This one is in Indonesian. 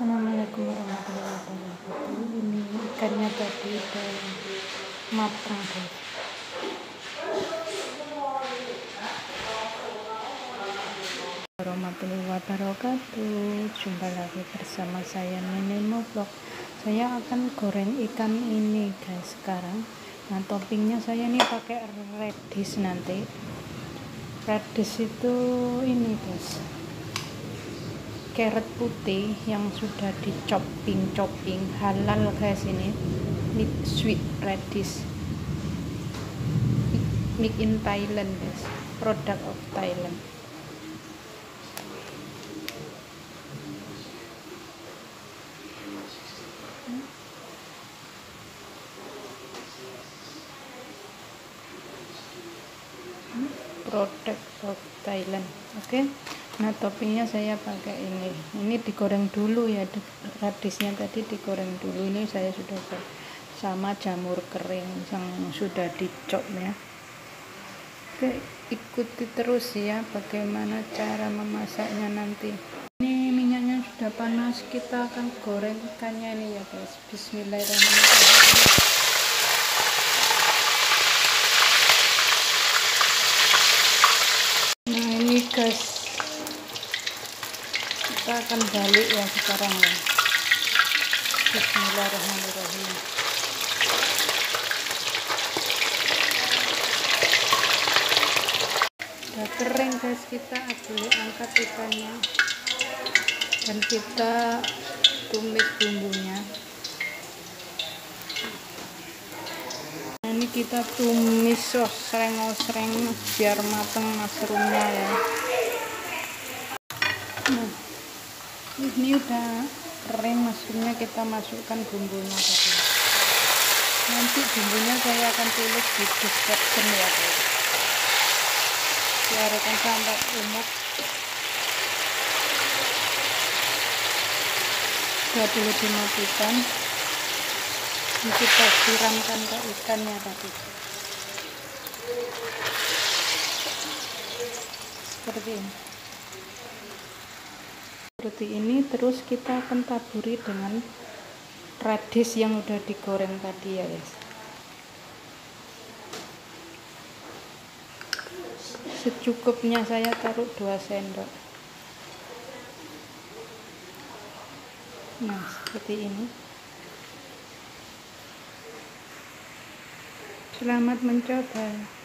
Assalamualaikum warahmatullahi wabarakatuh. Ini ikannya tadi udah matang guys. Warahmatullahi wabarakatuh. Jumpa lagi bersama saya Nenek Vlog. Saya akan goreng ikan ini guys sekarang. Nah toppingnya saya ini pakai radish nanti. Radish itu ini guys carrot putih yang sudah dicopping chopping halal guys ini ini sweet radish. Make in Thailand guys. Product of Thailand. Product of Thailand oke? okay? Nah toppingnya saya pakai ini. Ini digoreng dulu ya radisnya tadi digoreng dulu. Ini saya sudah sama jamur kering yang sudah dicop ya. Oke ikuti terus ya bagaimana cara memasaknya nanti. Ini minyaknya sudah panas kita akan goreng ikannya ini ya guys. Bismillahirrahmanirrahim. Nah ini guys kita akan balik ya sekarang ya. Bismillahirrahmanirrahim. Udah kering guys kita boleh angkat ikannya. Dan kita tumis bumbunya. Ini kita tumis osreng-osreng biar mateng mushroomnya ya. nah ini udah kering maksudnya kita masukkan bumbunya tadi. Nanti bumbunya saya akan tulis di description ya biarkan sampai umur 25 matikan ini kita siramkan ke ikannya tadi. Seperti ini seperti ini terus kita akan taburi dengan radish yang udah digoreng tadi ya guys. Secukupnya saya taruh 2 sendok. Nah seperti ini. Selamat mencoba